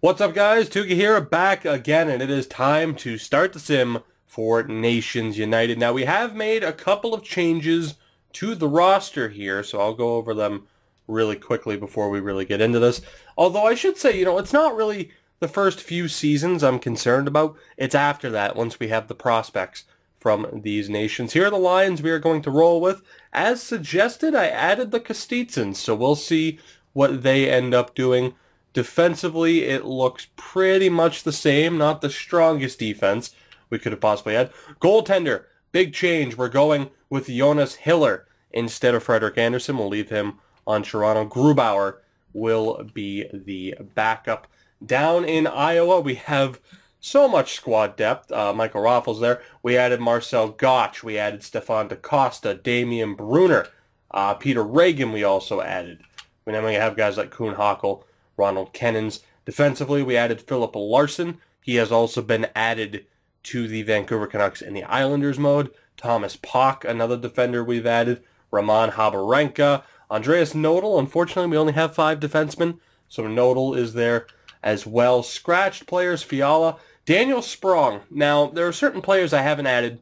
What's up guys? Tougie here, back again, and it is time to start the sim for Nations United. Now we have made a couple of changes to the roster here, so I'll go over them really quickly before we really get into this. Although I should say, you know, it's not really the first few seasons I'm concerned about. It's after that, once we have the prospects from these nations. Here are the lines we are going to roll with. As suggested, I added the Kostitsins, so we'll see what they end up doing. Defensively, it looks pretty much the same. Not the strongest defense we could have possibly had. Goaltender, big change. We're going with Jonas Hiller instead of Frederik Andersen. We'll leave him on Toronto. Grubauer will be the backup. Down in Iowa, we have so much squad depth. Uh, Michael Raffles there. We added Marcel Goc. We added Stefan DaCosta, Damien Brunner, uh, Peter Regin we also added. We now have guys like Kuhnhackl, Ronald Kenins. Defensively, we added Philip Larsen. He has also been added to the Vancouver Canucks in the Islanders mode. Thomas Pock, another defender we've added. Roman Hrabarenka. Andreas Nodal. Unfortunately, we only have five defensemen, so Nodal is there as well. Scratched players, Fiala. Daniel Sprong. Now, there are certain players I haven't added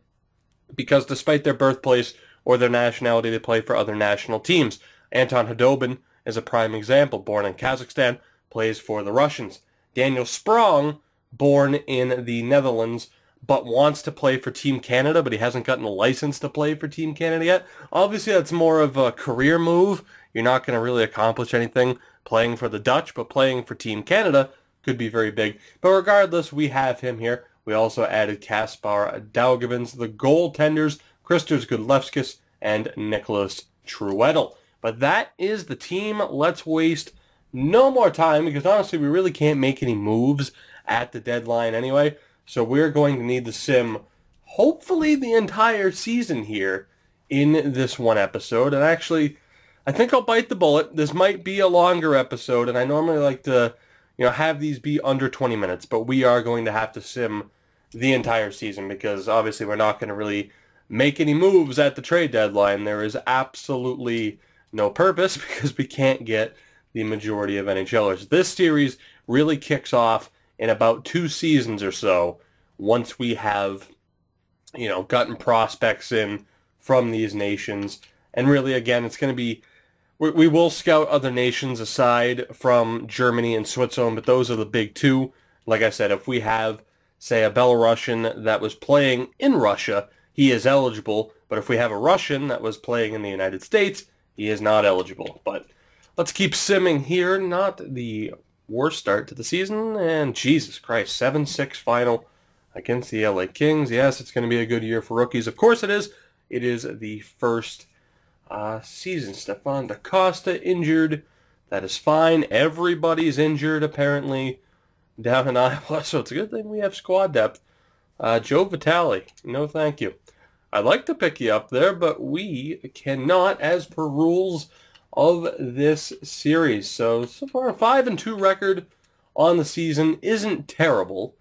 because despite their birthplace or their nationality, they play for other national teams. Anton Khudobin is a prime example. Born in Kazakhstan, plays for the Russians. Daniel Sprong, born in the Netherlands, but wants to play for Team Canada, but he hasn't gotten a license to play for Team Canada yet. Obviously, that's more of a career move. You're not going to really accomplish anything playing for the Dutch, but playing for Team Canada could be very big. But regardless, we have him here. We also added Kaspar Daugavins, the goaltenders, Kristers Gudlevskis, and Niklas Treutle. But that is the team. Let's waste no more time because honestly, we really can't make any moves at the deadline anyway. So we're going to need the sim hopefully the entire season here in this one episode. And actually, I think I'll bite the bullet. This might be a longer episode, and I normally like to, you know, have these be under 20 minutes, but we are going to have to sim the entire season because obviously we're not going to really make any moves at the trade deadline. There is absolutely no purpose because we can't get the majority of NHLers. This series really kicks off in about two seasons or so once we have, you know, gotten prospects in from these nations. And really, again, it's going to be, we, we will scout other nations aside from Germany and Switzerland, but those are the big two. Like I said, if we have, say, a Belarusian that was playing in Russia, he is eligible. But if we have a Russian that was playing in the United States, he is not eligible. But let's keep simming here. Not the worst start to the season. And Jesus Christ, 7-6 final against the LA Kings. Yes, it's going to be a good year for rookies. Of course it is. It is the first uh, season. Stéphane Da Costa injured. That is fine. Everybody's injured, apparently, down in Iowa. So it's a good thing we have squad depth. Uh, Joe Vitale, no thank you. I'd like to pick you up there, but we cannot as per rules of this series. So, so far, a 5 and 2 record on the season isn't terrible.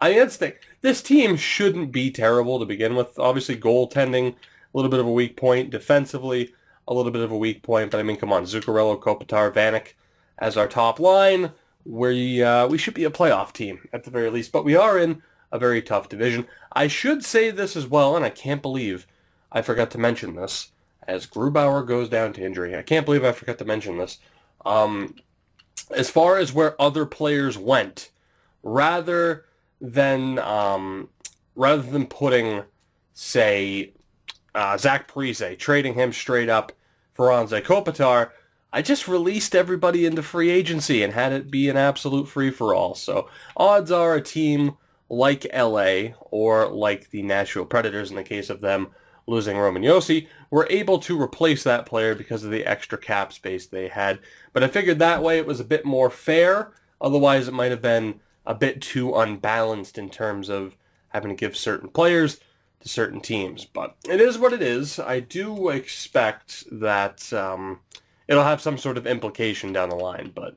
I mean, that's the, this team shouldn't be terrible to begin with. Obviously, goaltending, a little bit of a weak point. Defensively, a little bit of a weak point. But I mean, come on, Zuccarello, Kopitar, Vanek as our top line. We, uh, we should be a playoff team at the very least. But we are in a very tough division. I should say this as well, and I can't believe I forgot to mention this, as Grubauer goes down to injury. I can't believe I forgot to mention this. Um, as far as where other players went, rather than um, rather than putting, say, uh, Zach Parise, trading him straight up for Anze Kopitar, I just released everybody into free agency and had it be an absolute free-for-all. So odds are a team like LA or like the Nashville Predators in the case of them losing Roman Josi, were able to replace that player because of the extra cap space they had. But I figured that way it was a bit more fair. Otherwise, it might have been a bit too unbalanced in terms of having to give certain players to certain teams. But it is what it is. I do expect that um, it'll have some sort of implication down the line, but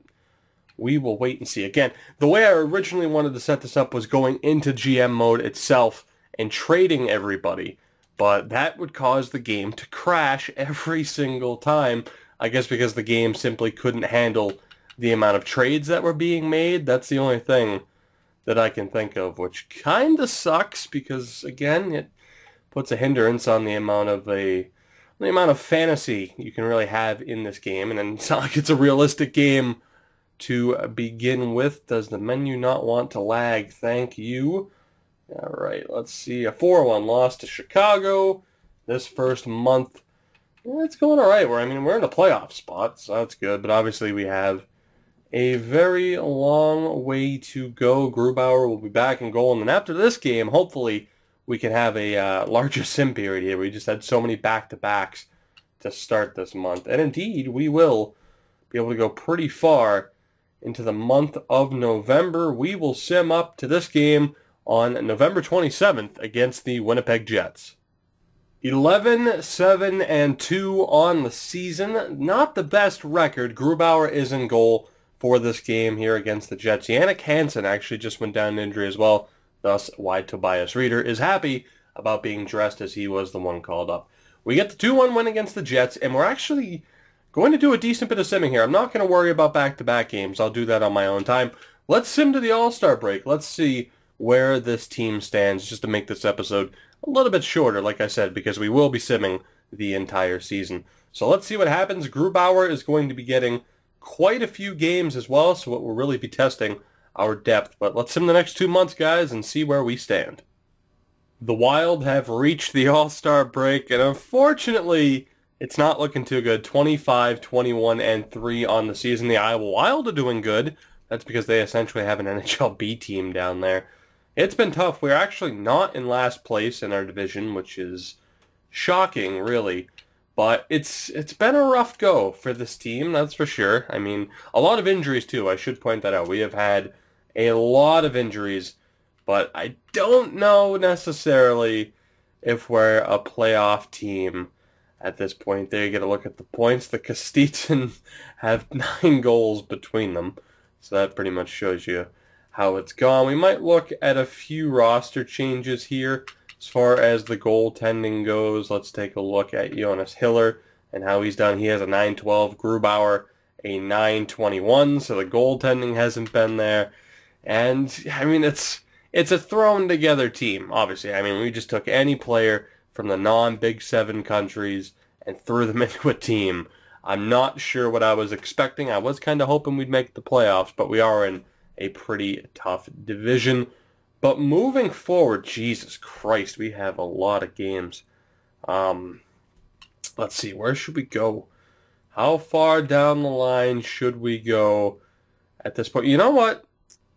we will wait and see. Again, the way I originally wanted to set this up was going into GM mode itself and trading everybody, but that would cause the game to crash every single time, I guess because the game simply couldn't handle the amount of trades that were being made. That's the only thing that I can think of, which kind of sucks because again, it puts a hindrance on the amount of a the amount of fantasy you can really have in this game, and it's not like it's a realistic game to begin with. Does the menu not want to lag? Thank you. All right, let's see. A 4-1 loss to Chicago this first month. It's going all right. We're, I mean, we're in a playoff spot, so that's good. But obviously, we have a very long way to go. Grubauer will be back in goal, and then after this game, hopefully, we can have a uh, larger sim period here. We just had so many back-to-backs to start this month, and indeed, we will be able to go pretty far into the month of November. We will sim up to this game on November 27th against the Winnipeg Jets. 11, 7, and 2 on the season. Not the best record. Grubauer is in goal for this game here against the Jets. Jannik Hansen actually just went down in injury as well. Thus, why Tobias Rieder is happy about being dressed as he was the one called up. We get the 2-1 win against the Jets, and we're actually Going to do a decent bit of simming here. I'm not going to worry about back-to-back games. I'll do that on my own time. Let's sim to the All-Star break. Let's see where this team stands just to make this episode a little bit shorter, like I said, because we will be simming the entire season. So let's see what happens. Grubauer is going to be getting quite a few games as well, so it will really be testing our depth. But let's sim the next two months, guys, and see where we stand. The Wild have reached the All-Star break, and unfortunately, it's not looking too good. 25, 21, and 3 on the season. The Iowa Wild are doing good. That's because they essentially have an NHL B team down there. It's been tough. We're actually not in last place in our division, which is shocking, really. But it's it's been a rough go for this team, that's for sure. I mean, a lot of injuries too. I should point that out. We have had a lot of injuries, but I don't know necessarily if we're a playoff team at this point. There you get a look at the points. The Kostitsyn have nine goals between them. So that pretty much shows you how it's gone. We might look at a few roster changes here as far as the goaltending goes. Let's take a look at Jonas Hiller and how he's done. He has a 912, Grubauer a 921, so the goaltending hasn't been there. And I mean it's it's a thrown together team, obviously. I mean we just took any player from the non-Big Seven countries and threw them into a team. I'm not sure what I was expecting. I was kind of hoping we'd make the playoffs, but we are in a pretty tough division. But moving forward, Jesus Christ, we have a lot of games. Um, let's see, where should we go? How far down the line should we go at this point? You know what?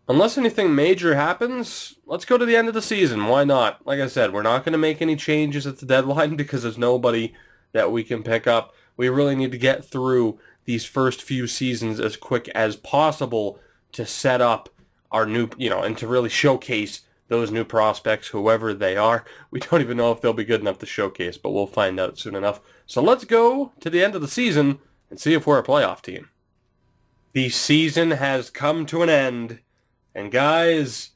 Unless anything major happens, let's go to the end of the season. Why not? Like I said, we're not going to make any changes at the deadline because there's nobody that we can pick up. We really need to get through these first few seasons as quick as possible to set up our new, you know, and to really showcase those new prospects, whoever they are. We don't even know if they'll be good enough to showcase, but we'll find out soon enough. So let's go to the end of the season and see if we're a playoff team. The season has come to an end and guys,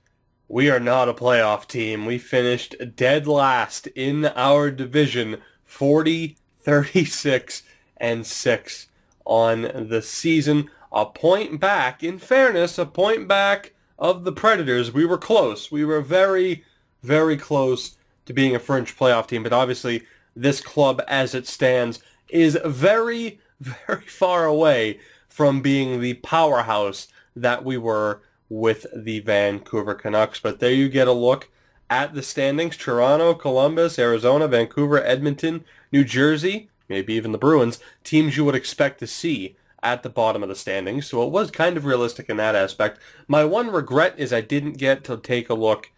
we are not a playoff team. We finished dead last in our division, 40, 36, and 6 on the season. A point back, in fairness, a point back of the Predators. We were close. We were very, very close to being a French playoff team, but obviously this club as it stands is very, very far away from being the powerhouse that we were with the Vancouver Canucks. But there you get a look at the standings. Toronto, Columbus, Arizona, Vancouver, Edmonton, New Jersey, maybe even the Bruins, teams you would expect to see at the bottom of the standings. So it was kind of realistic in that aspect. My one regret is I didn't get to take a look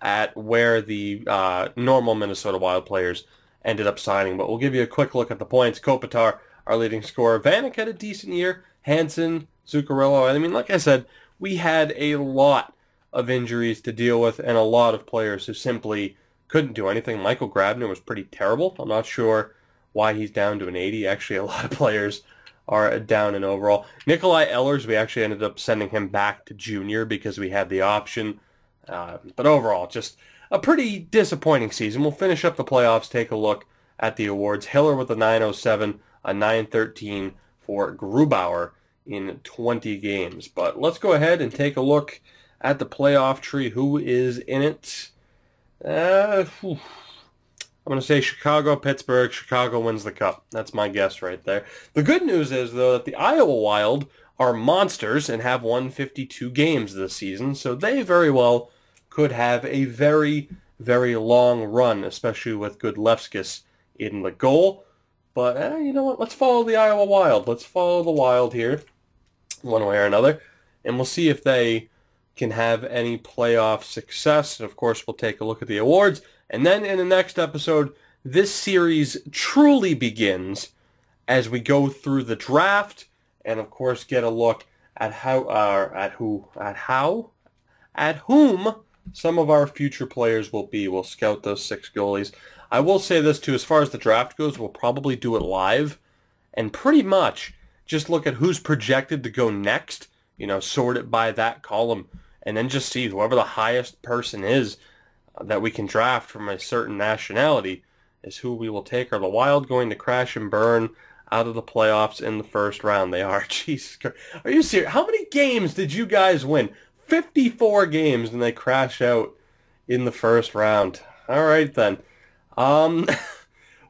at where the uh, normal Minnesota Wild players ended up signing. But we'll give you a quick look at the points. Kopitar, our leading scorer. Vanek had a decent year. Hansen, Zuccarello. I mean, like I said, we had a lot of injuries to deal with and a lot of players who simply couldn't do anything. Michael Grabner was pretty terrible. I'm not sure why he's down to an 80. Actually, a lot of players are down in overall. Nikolaj Ehlers, we actually ended up sending him back to junior because we had the option. Uh, but overall, just a pretty disappointing season. We'll finish up the playoffs, take a look at the awards. Hiller with a 907, a 913 for Grubauer in 20 games. But let's go ahead and take a look at the playoff tree. Who is in it? Uh, I'm going to say Chicago, Pittsburgh. Chicago wins the cup. That's my guess right there. The good news is, though, that the Iowa Wild are monsters and have won 52 games this season, so they very well could have a very, very long run, especially with Gudlevskis in the goal. But eh, you know what? Let's follow the Iowa Wild. Let's follow the Wild here, one way or another, and we'll see if they can have any playoff success. And of course, we'll take a look at the awards. And then in the next episode, this series truly begins as we go through the draft and of course get a look at how uh, at who at how at whom some of our future players will be. We'll scout those six goalies. I will say this too, as far as the draft goes, we'll probably do it live and pretty much just look at who's projected to go next, you know, sort it by that column and then just see whoever the highest person is that we can draft from a certain nationality is who we will take. Are the Wild going to crash and burn out of the playoffs in the first round? They are. Jesus Christ. Are you serious? How many games did you guys win? 54 games and they crash out in the first round. All right then. Um,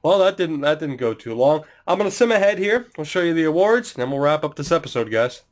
well, that didn't that didn't go too long. I'm gonna sim ahead here. I'll show you the awards, and then we'll wrap up this episode, guys.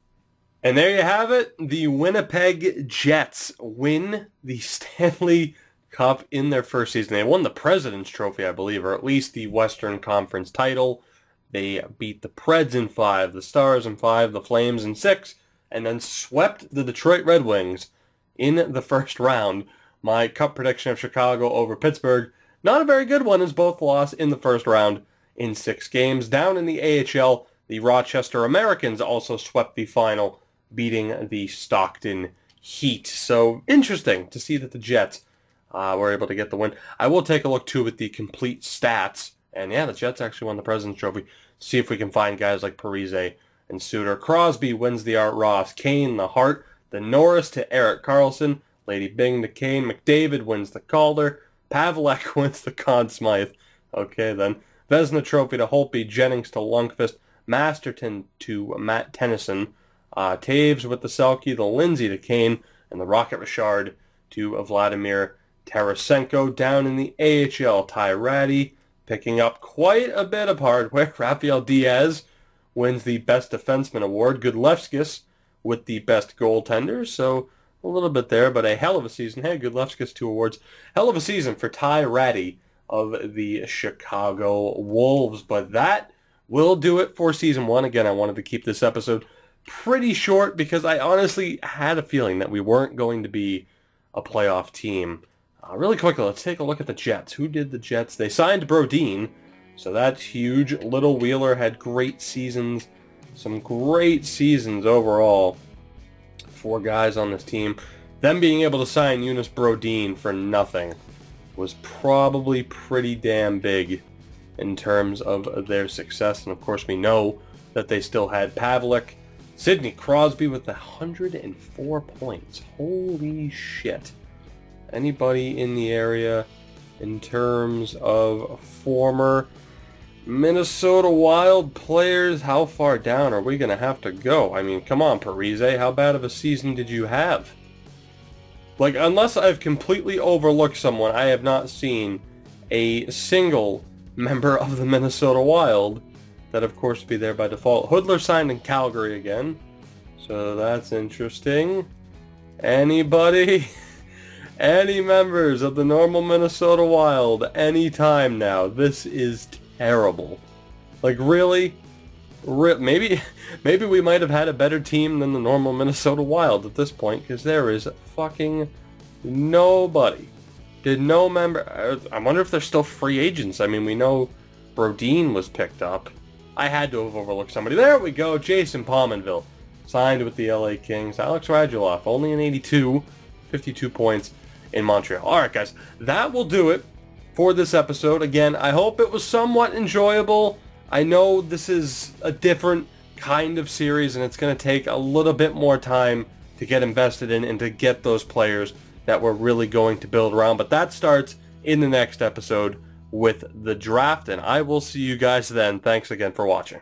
And there you have it. The Winnipeg Jets win the Stanley Cup in their first season. They won the President's Trophy, I believe, or at least the Western Conference title. They beat the Preds in five, the Stars in five, the Flames in six, and then swept the Detroit Red Wings in the first round. My cup prediction of Chicago over Pittsburgh, not a very good one, as both lost in the first round in six games. Down in the AHL, the Rochester Americans also swept the final beating the Stockton Heat. So interesting to see that the Jets uh, were able to get the win. I will take a look too at the complete stats. And yeah, the Jets actually won the President's Trophy. See if we can find guys like Parise and Suter. Crosby wins the Art Ross. Kane the Hart. The Norris to Erik Karlsson. Lady Byng to Kane. McDavid wins the Calder. Pavelec wins the Conn Smythe. Okay then. Vezina Trophy to Holtby. Jennings to Lundqvist. Masterton to Matt Tennyson. Uh, Toews with the Selke, the Lindsay to Kane, and the Rocket Richard to Vladimir Tarasenko. Down in the AHL, Ty Rattie picking up quite a bit of hardware. Rafael Diaz wins the Best Defenseman Award. Gudlevskis with the Best Goaltender. So a little bit there, but a hell of a season. Hey, Gudlevskis, two awards. Hell of a season for Ty Rattie of the Chicago Wolves. But that will do it for season one. Again, I wanted to keep this episode pretty short because I honestly had a feeling that we weren't going to be a playoff team. Uh, really quickly, let's take a look at the Jets. Who did the Jets? They signed Brodin, so that's huge. Little Wheeler had great seasons, some great seasons overall. Four guys on this team. Them being able to sign Jonas Brodin for nothing was probably pretty damn big in terms of their success. And of course, we know that they still had Pavlik. Sidney Crosby with 104 points. Holy shit. Anybody in the area in terms of former Minnesota Wild players, how far down are we going to have to go? I mean, come on, Parise, how bad of a season did you have? Like, unless I've completely overlooked someone, I have not seen a single member of the Minnesota Wild that of course be there by default. Hudler signed in Calgary again, so that's interesting. Anybody? Any members of the normal Minnesota Wild anytime now. This is terrible. Like really? Re maybe maybe we might have had a better team than the normal Minnesota Wild at this point because there is fucking nobody. Did no member... I wonder if they're still free agents. I mean, we know Brodin was picked up. I had to have overlooked somebody. There we go. Jason Pominville signed with the LA Kings. Alex Radulov, only in 82, 52 points in Montreal. All right, guys, that will do it for this episode. Again, I hope it was somewhat enjoyable. I know this is a different kind of series, and it's going to take a little bit more time to get invested in and to get those players that we're really going to build around. But that starts in the next episode with the draft, and I will see you guys then. Thanks again for watching.